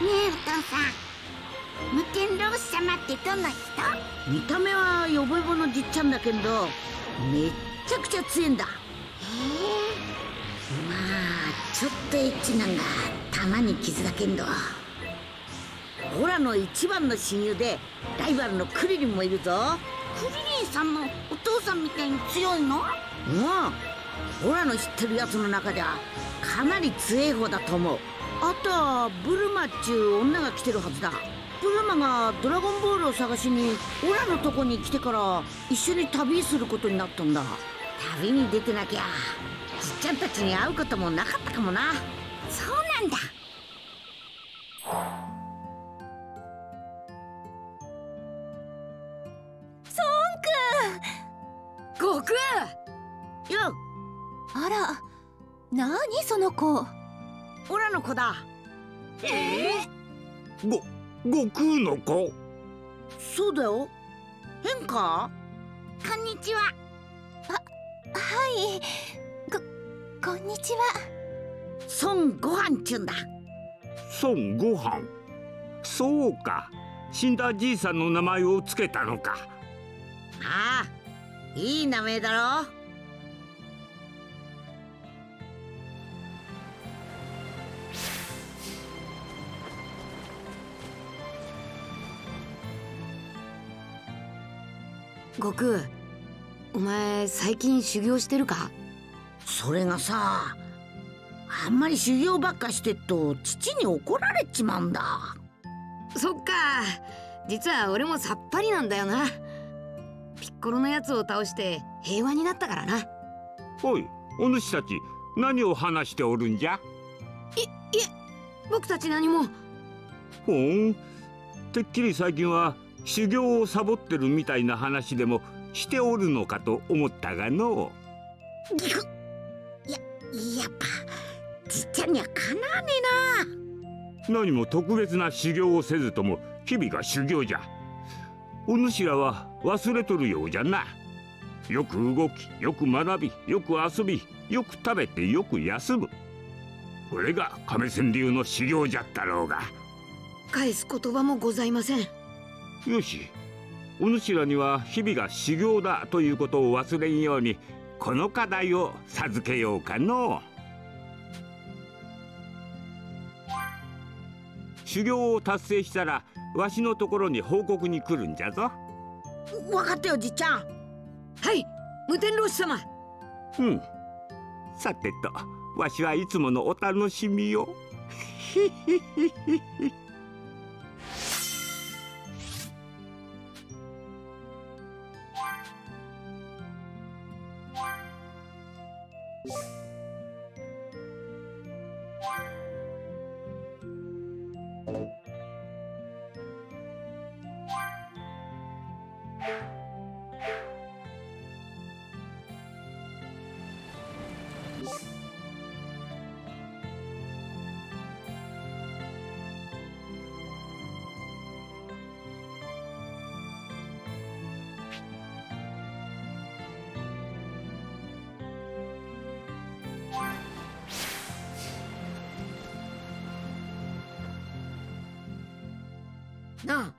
えお父さん。無天老様ってどんな人？見た目はヨボヨボのじっちゃんだけどめっちゃくちゃ強いんだ。へえ。まあちょっとエッチなんがたまに傷だけんど。オラの一番の親友でライバルのクリリンもいるぞ。クリリンさんもお父さんみたいに強いの？うん。オラの知ってるやつの中ではかなり強い方だと思うあとはブルマっちゅう女が来てるはずだ。ブルマがドラゴンボールを探しにオラのとこに来てから一緒に旅することになったんだ。旅に出てなきゃじっちゃんたちに会うこともなかったかもな。そうなんだ。悟空。よあら何その子オラの子だ。え？ご悟空の子？そうだよ。変かこんにちは。はい。ここんにちは。孫悟飯っちゅうんだ。孫悟飯？そうか。死んだじいさんの名前をつけたのか。ああいい名前だろ悟空お前最近修行してるか？それがさあんまり修行ばっかしてっと父に怒られちまうんだ。そっか。実は俺もさっぱりなんだよな。ピッコロのやつを倒して平和になったからな。おいお主たち何を話しておるんじゃ？僕たち何も。ほん？てっきり最近は修行をサボってるみたいな話でもしておるのかと思ったがのややっぱじっちゃんにはかなわね何も特別な修行をせずとも日々が修行じゃ。お主らは忘れとるようじゃな。よく動きよく学びよく遊びよく食べてよく休む。これが亀仙流の修行じゃったろうが。返す言葉もございませんよし。お主らには日々が修行だということを忘れんようにこの課題を授けようかの。修行を達成したらわしのところに報告に来るんじゃぞ。え分かったよじっちゃん。はい無天老師様。うん。さてとわしはいつものお楽しみよ。ひひひひひな。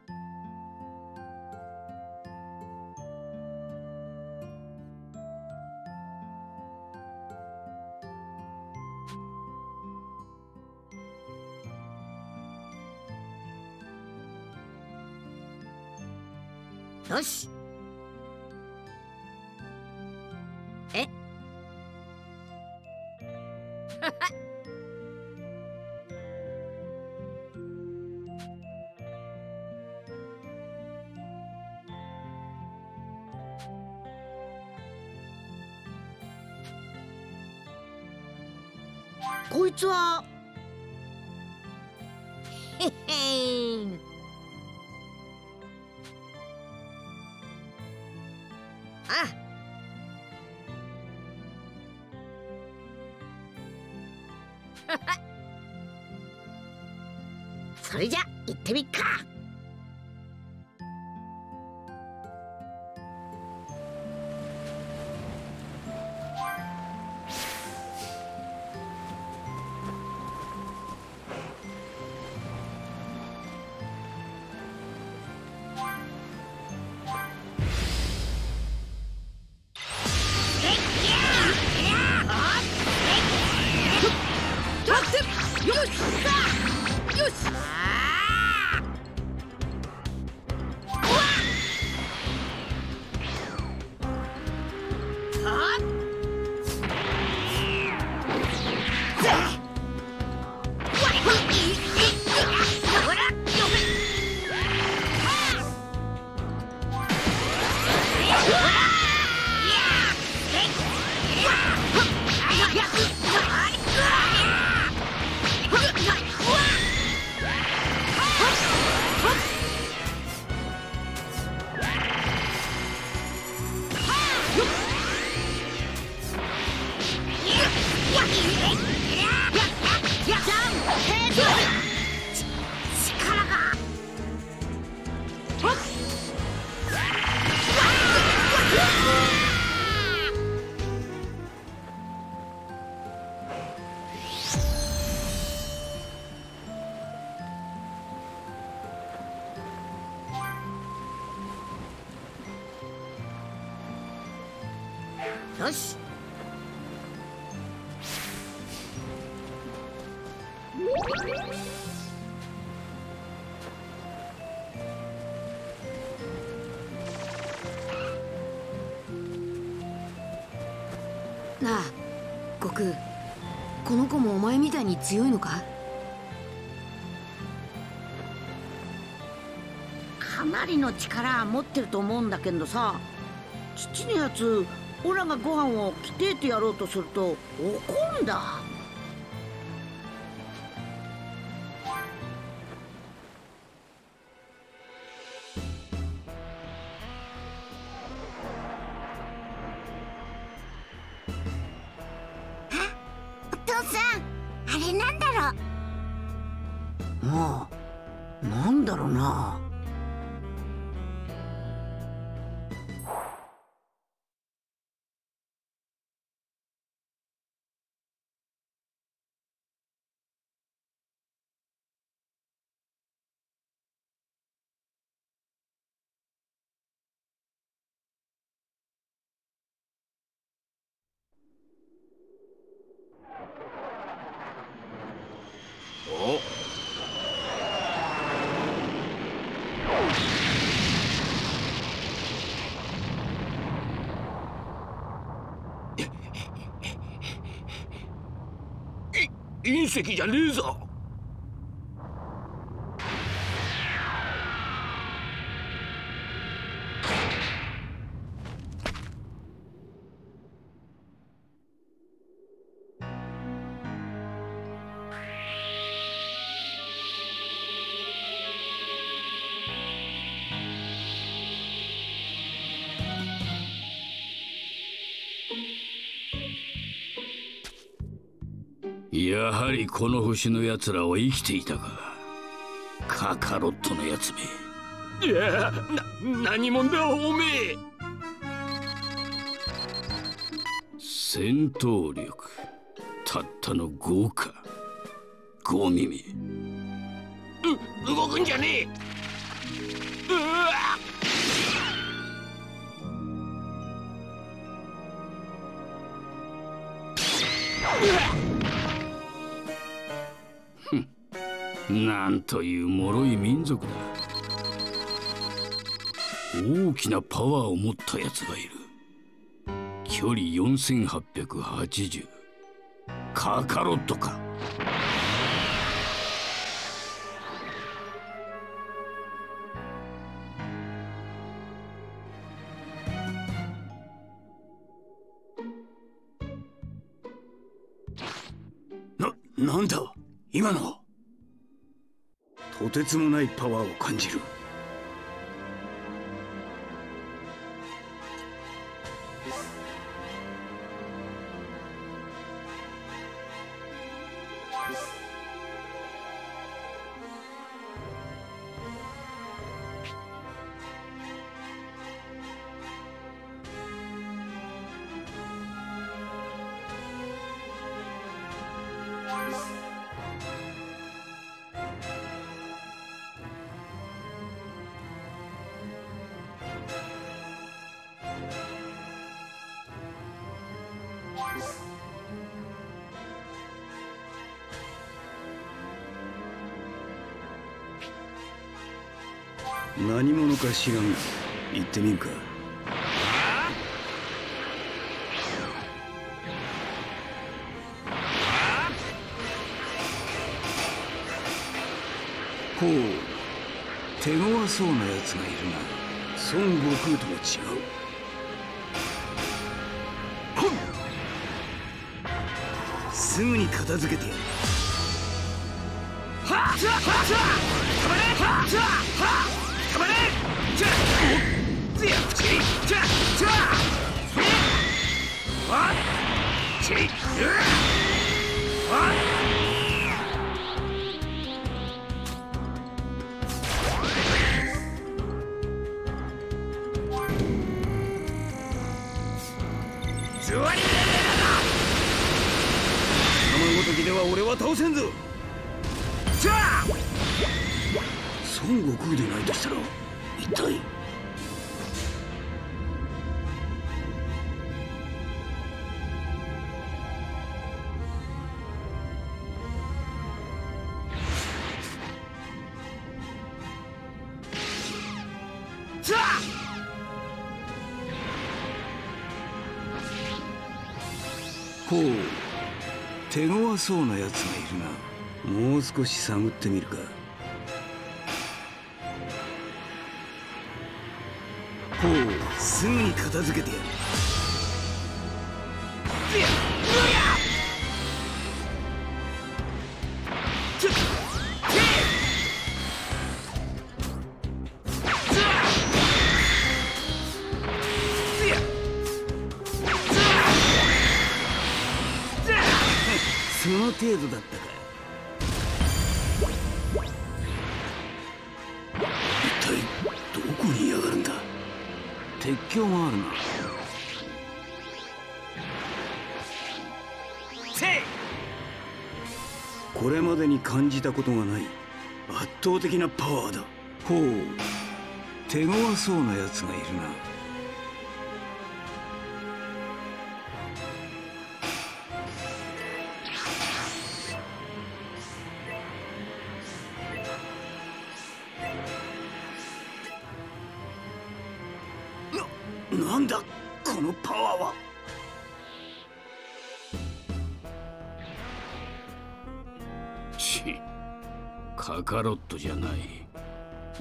あよし。え？こいつはよし。なあ悟空。この子もお前みたいに強いのか？かなりの力持ってると思うんだけどさ。父のやつオラがご飯を着てってやろうとすると怒んだ。お父さんあれなんだろう？もうなんだろうな石じゃねえぞ。やはりこの星の奴らは生きていたか。カカロットのやつめ。いやな何者だおめえ。戦闘力。たったの5か。5耳。う動くんじゃねえなんという脆い民族だ。大きなパワーを持ったやつがいる。距離4880カカロットか。な、なんだ？今のとてつもないパワーを感じる。か知らんが行ってみるか？ほう手強そうなやつがいるな。孫悟空とも違う。すぐに片付けてやる。は俺は倒せんぞ孫悟空でないとしたら。一体ほう手強そうなやつがいるな。もう少し探ってみるか。すぐに片付けてやる。これまでに感じたことがない圧倒的なパワーだ。ほう。手強そうなやつがいるな。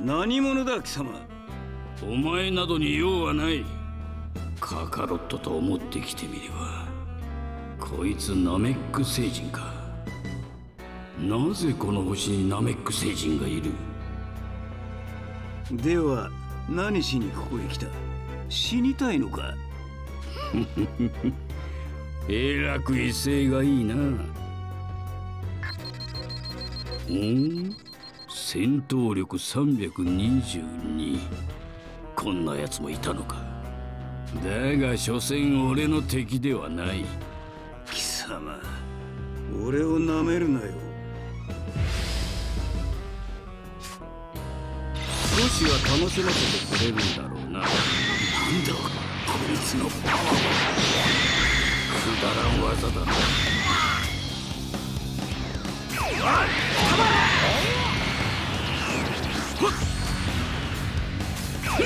何者だ貴様？お前などに用はない。カカロットと思ってきてみればこいつナメック星人か。なぜこの星にナメック星人がいる？では何しにここへ来た？死にたいのか？えらく威勢がいいな。うん？戦闘力322こんなやつもいたのか。だが所詮俺の敵ではない。貴様俺をなめるなよ。少しは楽しませてくれるんだろうな。なんだこいつの。パワーはくだらん技だな。さっき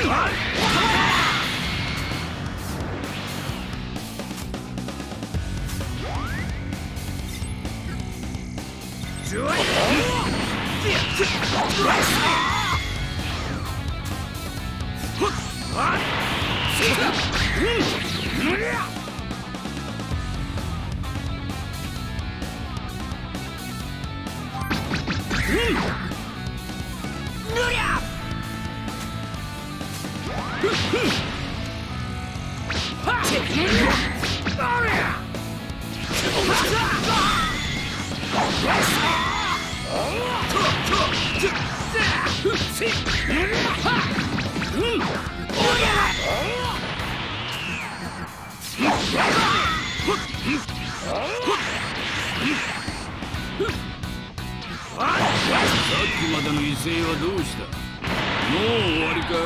どうした？もう終わりか？一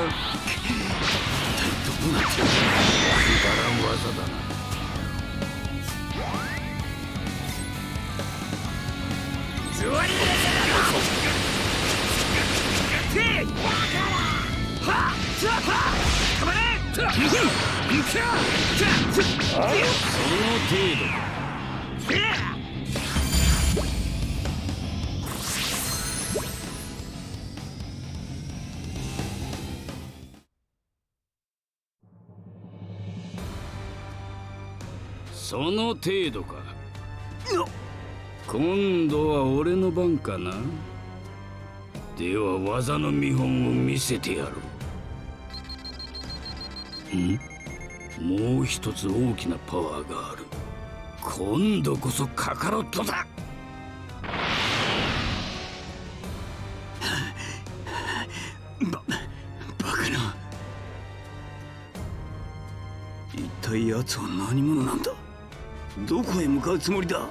体どうなってるらん技だなその程度その程度か。今度は俺の番かな。では技の見本を見せてやろう。ん？もう一つ大きなパワーがある。今度こそカカロットだ。ババカな。一体奴は何者なんだ？どこへ向かうつもりだ？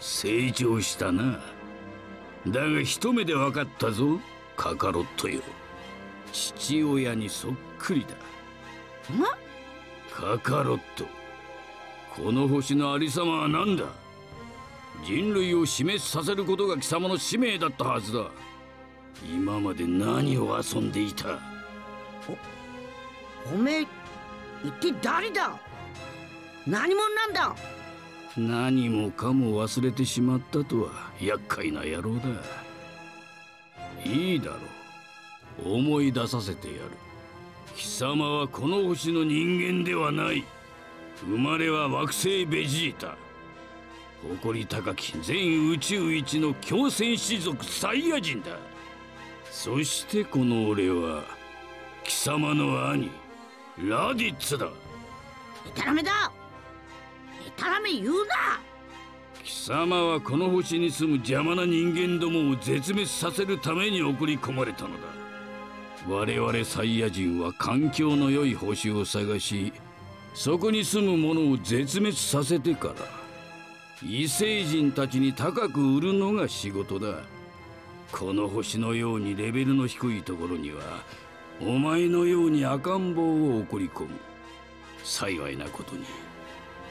成長したな。だが一目で分かったぞ。カカロットよ。父親にそっくりだ。カカロット。この星のありさまは何だ？人類を死滅させることが貴様の使命だったはずだ。今まで何を遊んでいた？おめえ一体誰だ？何者なんだ？何もかも忘れてしまったとは厄介な野郎だ。いいだろう。思い出させてやる。貴様はこの星の人間ではない。生まれは惑星ベジータ。誇り高き全宇宙一の強戦士族サイヤ人だ。そしてこの俺は貴様の兄ラディッツだ。でたらめだたらめ言うな。貴様はこの星に住む邪魔な人間どもを絶滅させるために送り込まれたのだ。我々サイヤ人は環境の良い星を探しそこに住む者を絶滅させてから異星人たちに高く売るのが仕事だ。この星のようにレベルの低いところにはお前のように赤ん坊を送り込む。幸いなことに。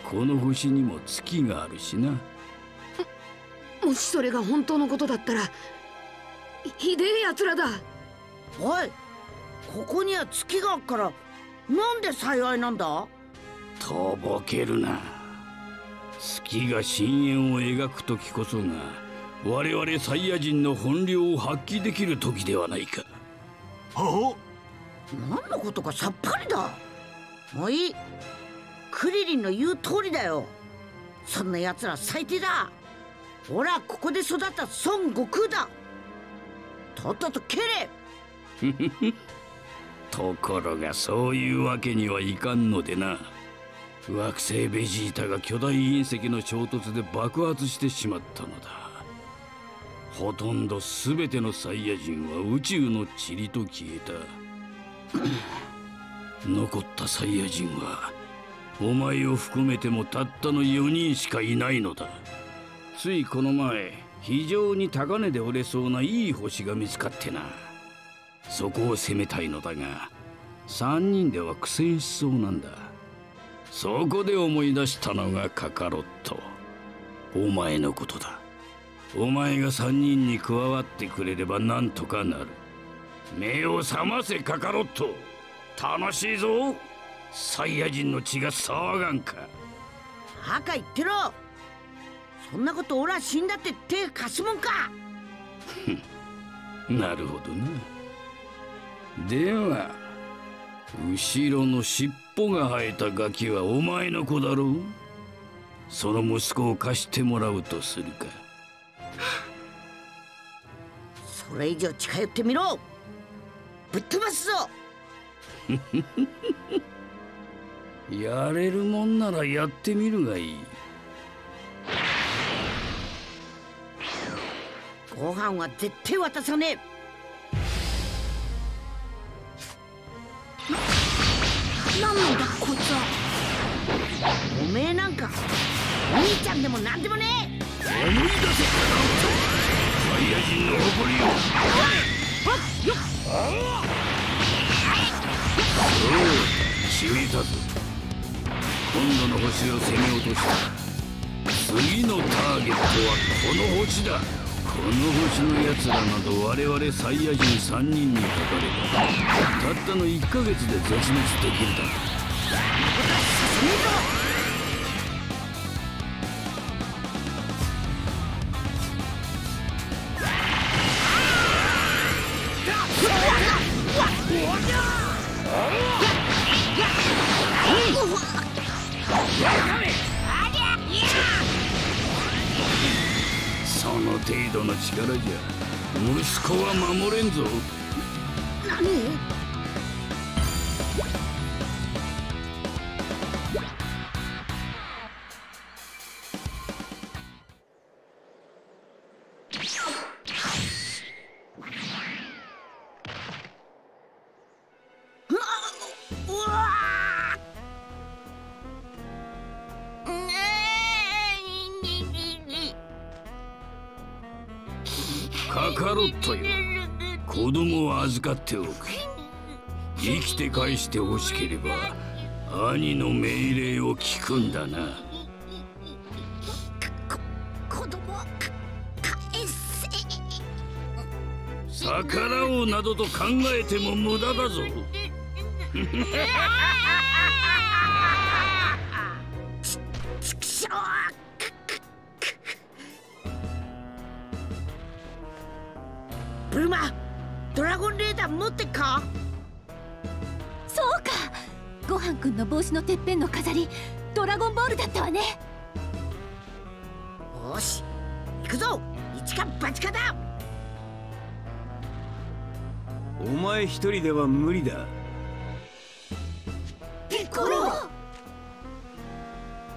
この星にも月があるしな。もしそれが本当のことだったらひひでえやつらだ。おいここには月があっからなんで幸いなんだ？とぼけるな。月が深淵を描く時こそが我々サイヤ人の本領を発揮できる時ではないか。は何のことかさっぱりだ。もういいクリリンの言う通りだよ。そんな奴ら最低だ。俺はここで育った孫悟空だ。とっとと蹴れ。ところがそういうわけにはいかんのでな。惑星ベジータが巨大隕石の衝突で爆発してしまったのだ。ほとんど全てのサイヤ人は宇宙の塵と消えた。残ったサイヤ人はお前を含めてもたったの4人しかいないのだ。ついこの前非常に高値で売れそうないい星が見つかってな。そこを攻めたいのだが3人では苦戦しそうなんだ。そこで思い出したのがカカロット。お前のことだ。お前が3人に加わってくれればなんとかなる。目を覚ませカカロット。楽しいぞ。サイヤ人の血が騒がんか。赤言ってろ。そんなこと俺は死んだって手貸すもんか。なるほどな。では後ろの尻尾が生えたガキはお前の子だろう。その息子を貸してもらうとするか。それ以上近寄ってみろ。ぶっ飛ばすぞ やれるもんならやってみるがいい。ご飯は絶対渡さねえ。何なんだこいつは。おめえなんかお兄ちゃんでもなんでもねえ。思い出せサイヤ人の誇りをおう染みたぞ今度の星を攻め落とした。次のターゲットはこの星だこの星の奴らなど我々サイヤ人3人にかかればたったの1ヶ月で絶滅できるだろそ力じゃ。息子は守れんぞ。何？カカロットよ子供を預かっておく。生きて返してほしければ兄の命令を聞くんだな。子供か返せ逆らおうなどと考えても無駄だぞ ブルマドラゴンレーダー持ってっか？そうか。ごはんくんの帽子のてっぺんの飾りドラゴンボールだったわね。よし行くぞ。一か八かだ。お前一人では無理だ。ピッコロ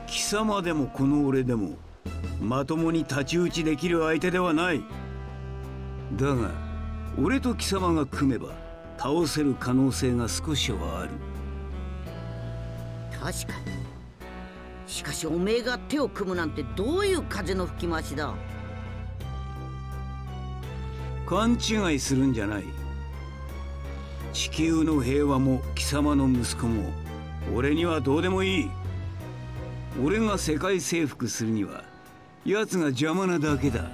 貴様でもこの俺でもまともに太刀打ちできる相手ではない。だが俺と貴様が組めば倒せる可能性が少しはある。確かに。しかしおめえが手を組むなんてどういう風の吹き回しだ。勘違いするんじゃない。地球の平和も貴様の息子も俺にはどうでもいい。俺が世界征服するには奴が邪魔なだけだ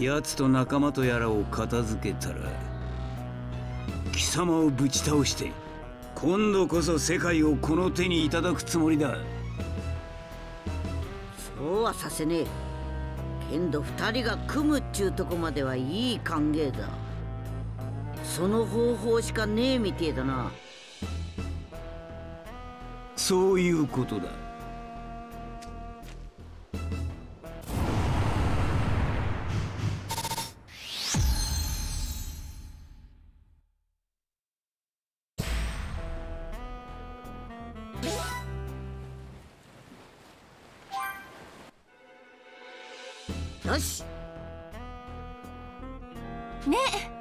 奴と仲間とやらを片付けたら貴様をぶち倒して今度こそ世界をこの手にいただくつもりだ。そうはさせねえ。けんど二人が組むっちゅうとこまではいい歓迎だ。その方法しかねえみてえだな。そういうことだよし。ね。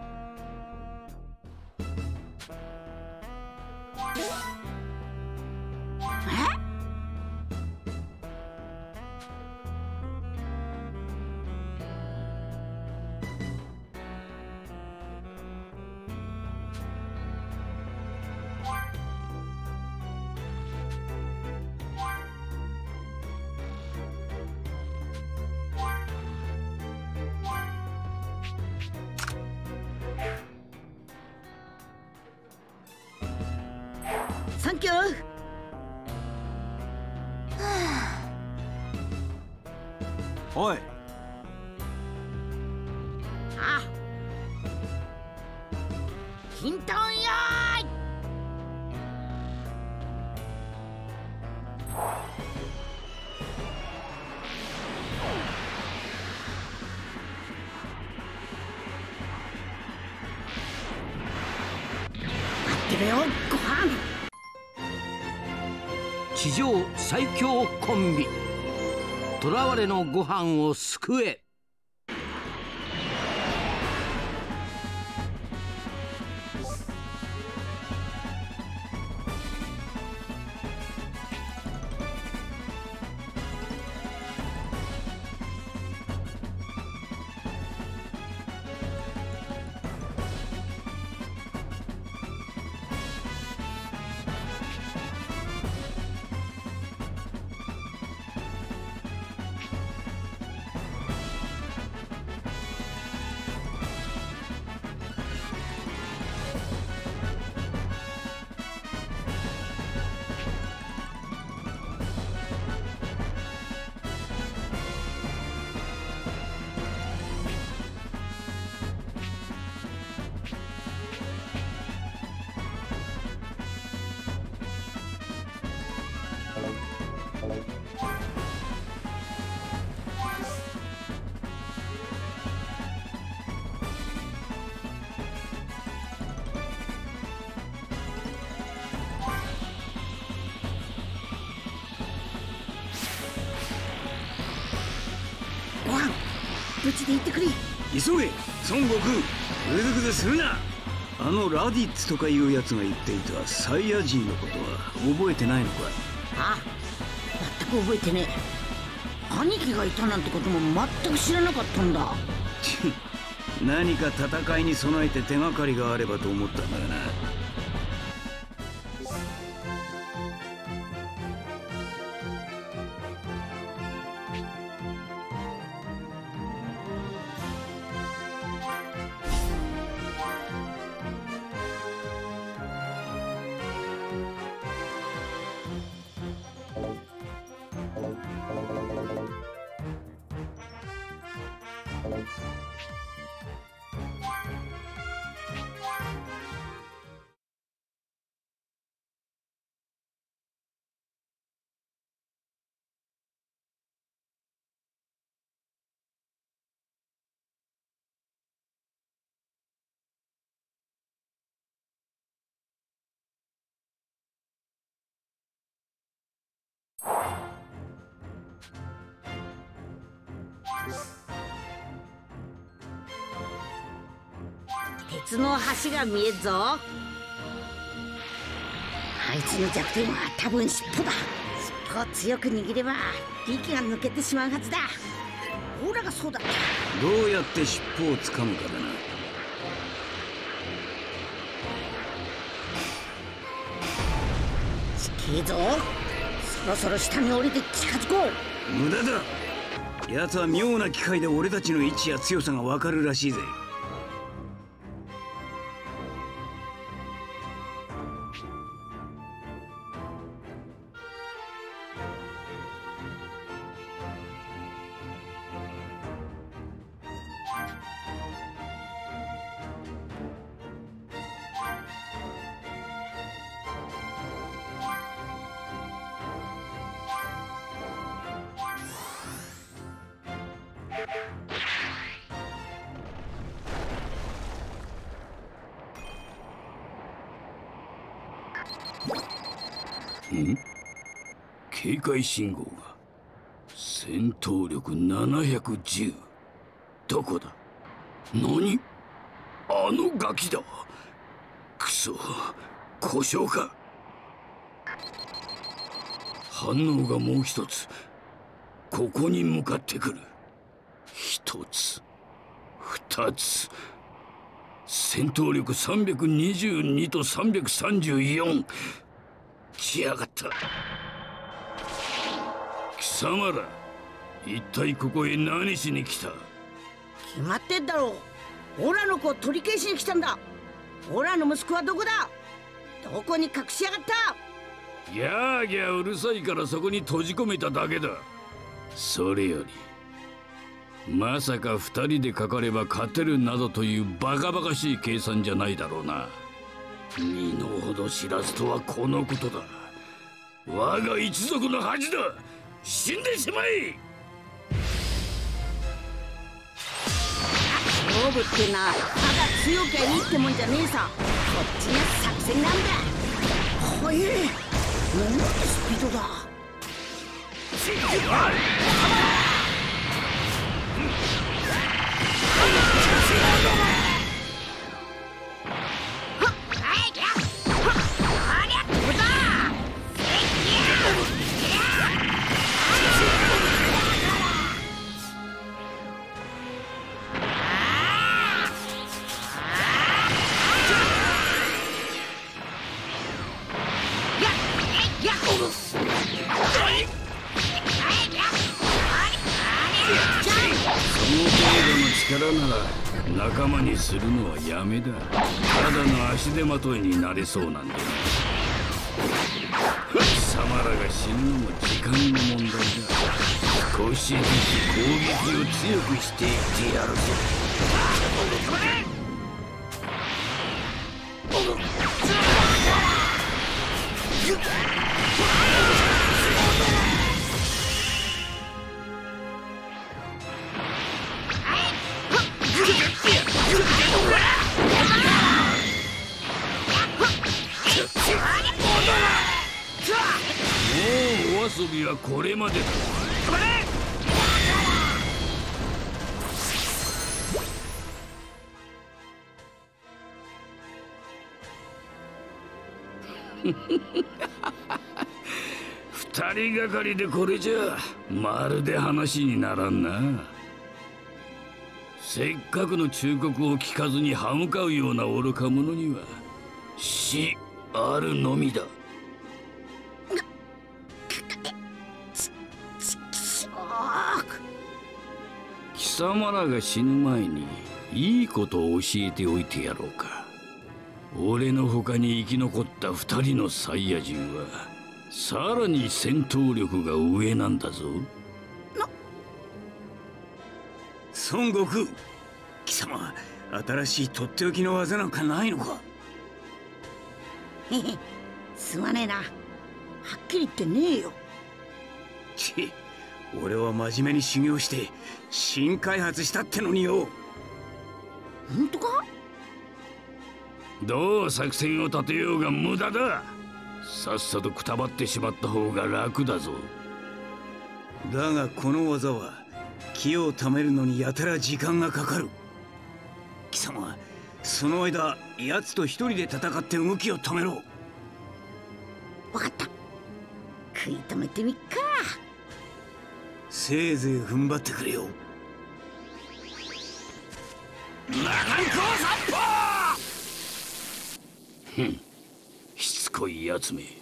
待ってろよご飯地上最強コンビ囚われのご飯を救え。で行ってくれ。急げ孫悟空ぐずぐずするな。あのラディッツとかいうやつが言っていたサイヤ人のことは覚えてないのかあ全く覚えてねえ。兄貴がいたなんてことも全く知らなかったんだ。何か戦いに備えて手がかりがあればと思ったんだ。が鉄の橋が見えっぞ。あいつの弱点は多分尻尾だ。尻尾を強く握れば力が抜けてしまうはずだ。ほらがそうだ。ったどうやって尻尾をつかむかだな。近えぞ。そろそろ下に降りて近づこう。無駄だ奴は妙な機械で俺たちの位置や強さがわかるらしいぜ。信号が戦闘力710どこだ？何？あのガキだ。クソ。故障か。反応がもう一つ。ここに向かってくる。一つ。二つ。戦闘力322と334来やがった。貴様ら一体ここへ何しに来た？決まってんだろう。オラの子を取り消しに来たんだ。オラの息子はどこだ？どこに隠しやがった？ギャーギャーうるさいからそこに閉じ込めただけだ。それよりまさか二人でかかれば勝てるなどというバカバカしい計算じゃないだろうな。身の程知らずとはこのことだ。我が一族の恥だ死んでしまえ勝負ってなただ強きゃいいってもんじゃねえさ。こっちが作戦なんだ。速えなんてスピードだするのはやめだ。ただの足手まといになれそうなんだ貴様らが死ぬのも時間の問題だ。少しずつ攻撃を強くしていってやるぞ。はこれまでだ。止まれ二人がかりでこれじゃまるで話にならんな。せっかくの忠告を聞かずに歯向かうような愚か者には死あるのみだ。様らが死ぬ前にいいことを教えておいてやろうか。俺の他に生き残った二人のサイヤ人はさらに戦闘力が上なんだぞ。孫悟空貴様新しいとっておきの技なんかないのか？へへすまねえな。はっきり言ってねえよ。ち俺は真面目に修行して新開発したってのによ。本当か？どう作戦を立てようが無駄だ。さっさとくたばってしまった方が楽だぞ。だがこの技は気を貯めるのにやたら時間がかかる。貴様その間奴と一人で戦って動きを止めろ。わかった。食い止めてみっかせいぜい踏ん張ってくれよ。しつこいやつめ